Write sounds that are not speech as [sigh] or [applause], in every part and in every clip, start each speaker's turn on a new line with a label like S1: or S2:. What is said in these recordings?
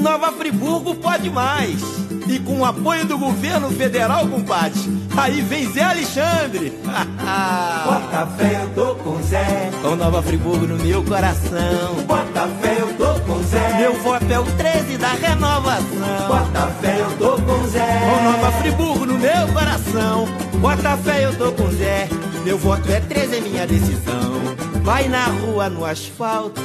S1: Nova Friburgo pode mais. E com o apoio do governo federal, compadre, aí vem Zé Alexandre. [laughs]
S2: Bota fé, eu tô com Zé.
S1: Com Nova Friburgo no meu coração.
S2: Bota fé, eu tô com Zé.
S1: Meu voto é o 13 da renovação.
S2: Bota fé, eu tô com Zé.
S1: Com Nova Friburgo no meu coração. Bota fé, eu tô com Zé. Meu voto é 13, é minha decisão. Vai na rua, no asfalto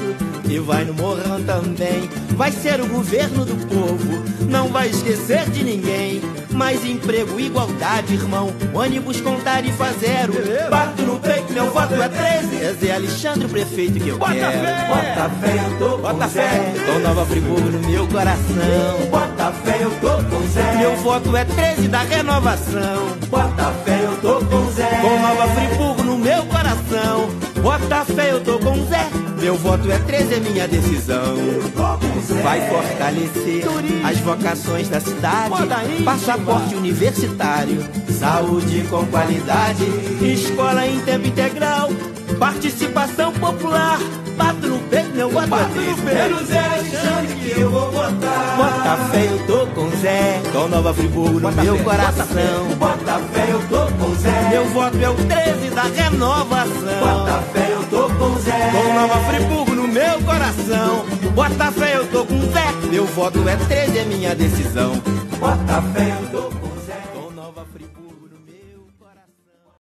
S1: e vai no morrão também. Vai ser o governo do povo, não vai esquecer de ninguém. Mais emprego, igualdade, irmão. Ônibus com tarifa zero. Bato no peito, meu voto é 13. É Zé Alexandre, o prefeito que eu
S2: Bota
S1: quero.
S2: fé. Bota fé, eu tô
S1: Bota
S2: com
S1: fé,
S2: Zé.
S1: com Nova Friburgo no meu coração.
S2: Bota fé, eu tô com Zé.
S1: Meu voto é 13 da renovação.
S2: Bota fé, eu tô com Zé.
S1: Com Nova Friburgo no meu coração. Bota fé, eu tô com Zé. Meu voto é 13, é minha decisão. Vai fortalecer as vocações da cidade. Passaporte universitário, saúde com qualidade, escola em tempo integral, participação popular. Bato no peito, meu voto é 13.
S2: Pelo Zé Alexandre que eu vou votar.
S1: Bota fé, eu tô com Zé. Com Nova Friburgo no meu coração.
S2: Bota fé, eu tô com Zé.
S1: Meu voto é o 13 da renovação.
S2: Bota fé, eu tô com Zé.
S1: Com Nova Friburgo no meu coração. Bota fé, eu tô com Zé. Meu voto é 13, é minha decisão.
S2: Bota fé, eu tô com Zé.
S1: Com Nova Friburgo.